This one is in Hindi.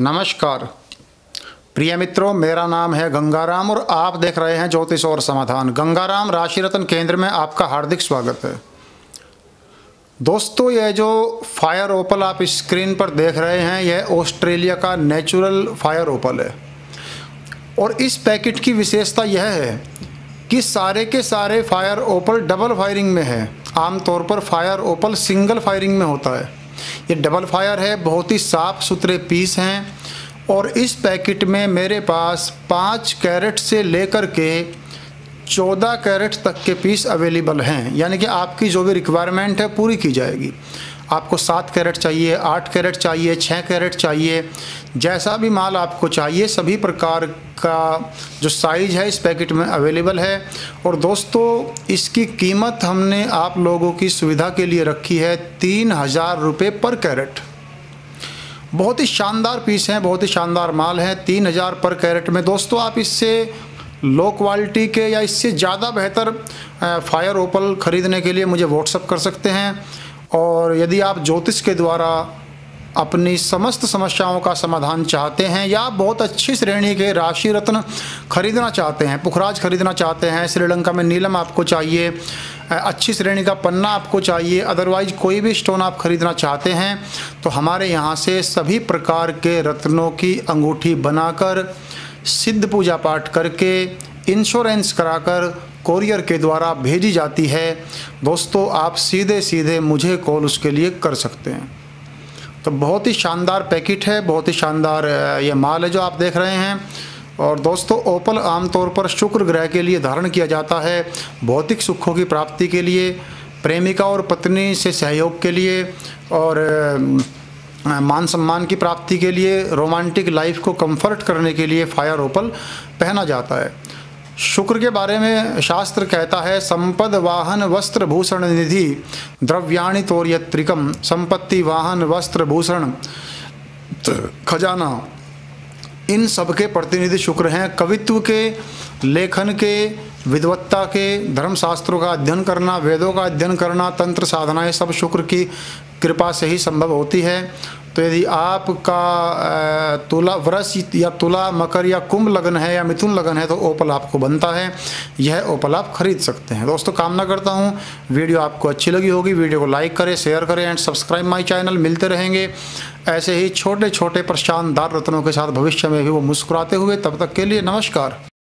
नमस्कार। प्रिय मित्रों, मेरा नाम है गंगाराम और आप देख रहे हैं ज्योतिष और समाधान। गंगाराम राशि रत्न केंद्र में आपका हार्दिक स्वागत है। दोस्तों यह जो फायर ओपल आप स्क्रीन पर देख रहे हैं यह ऑस्ट्रेलिया का नेचुरल फायर ओपल है। और इस पैकेट की विशेषता यह है कि सारे के सारे फायर ओपल डबल फायरिंग में है। आमतौर पर फायर ओपल सिंगल फायरिंग में होता है। ये डबल फायर है, बहुत ही साफ़ सुथरे पीस हैं और इस पैकेट में मेरे पास पाँच कैरेट से लेकर के चौदह कैरेट तक के पीस अवेलेबल हैं। यानी कि आपकी जो भी रिक्वायरमेंट है, पूरी की जाएगी। आपको सात कैरेट चाहिए, आठ कैरेट चाहिए छः कैरेट चाहिए, जैसा भी माल आपको चाहिए, सभी प्रकार का जो साइज़ है इस पैकेट में अवेलेबल है। और दोस्तों, इसकी कीमत हमने आप लोगों की सुविधा के लिए रखी है तीन हज़ार रुपये पर कैरेट। बहुत ही शानदार पीस हैं, बहुत ही शानदार माल है, तीन हज़ार पर कैरेट में। दोस्तों, आप इससे लो क्वालिटी के या इससे ज़्यादा बेहतर फायर ओपल ख़रीदने के लिए मुझे व्हाट्सअप कर सकते हैं। और यदि आप ज्योतिष के द्वारा अपनी समस्त समस्याओं का समाधान चाहते हैं या बहुत अच्छी श्रेणी के राशि रत्न खरीदना चाहते हैं, पुखराज खरीदना चाहते हैं, श्रीलंका में नीलम आपको चाहिए अच्छी श्रेणी का पन्ना आपको चाहिए अदरवाइज़ कोई भी स्टोन आप खरीदना चाहते हैं तो हमारे यहाँ से सभी प्रकार के रत्नों की अंगूठी बनाकर सिद्ध पूजा पाठ करके इंश्योरेंस कराकर कोरियर के द्वारा भेजी जाती है, दोस्तों, आप सीधे सीधे मुझे कॉल उसके लिए कर सकते हैं। तो बहुत ही शानदार पैकेट है, बहुत ही शानदार ये माल है जो आप देख रहे हैं। और दोस्तों ओपल आमतौर पर शुक्र ग्रह के लिए धारण किया जाता है, भौतिक सुखों की प्राप्ति के लिए, प्रेमिका और पत्नी से सहयोग के लिए, और मान सम्मान की प्राप्ति के लिए, रोमांटिक लाइफ को कंफर्ट करने के लिए फायर ओपल पहना जाता है। शुक्र के बारे में शास्त्र कहता है, संपद वाहन वस्त्र भूषण निधि द्रव्याणि तोर्यत्रिकम, संपत्ति वाहन वस्त्र भूषण खजाना। इन सब के प्रतिनिधि शुक्र हैं। कवित्व के, लेखन के, विद्वत्ता के, धर्मशास्त्रों का अध्ययन करना, वेदों का अध्ययन करना, तंत्र साधनाएँ सब शुक्र की कृपा से ही संभव होती है। तो यदि आपका तुला वृष या तुला, मकर या कुंभ लगन है या मिथुन लगन है तो ओपल आपको बनता है। यह ओपल आप खरीद सकते हैं। दोस्तों, कामना करता हूँ, वीडियो आपको अच्छी लगी होगी। वीडियो को लाइक करें, शेयर करें एंड सब्सक्राइब माई चैनल। मिलते रहेंगे। ऐसे ही छोटे छोटे पर शानदार रत्नों के साथ भविष्य में भी वो मुस्कुराते हुए। तब तक के लिए नमस्कार।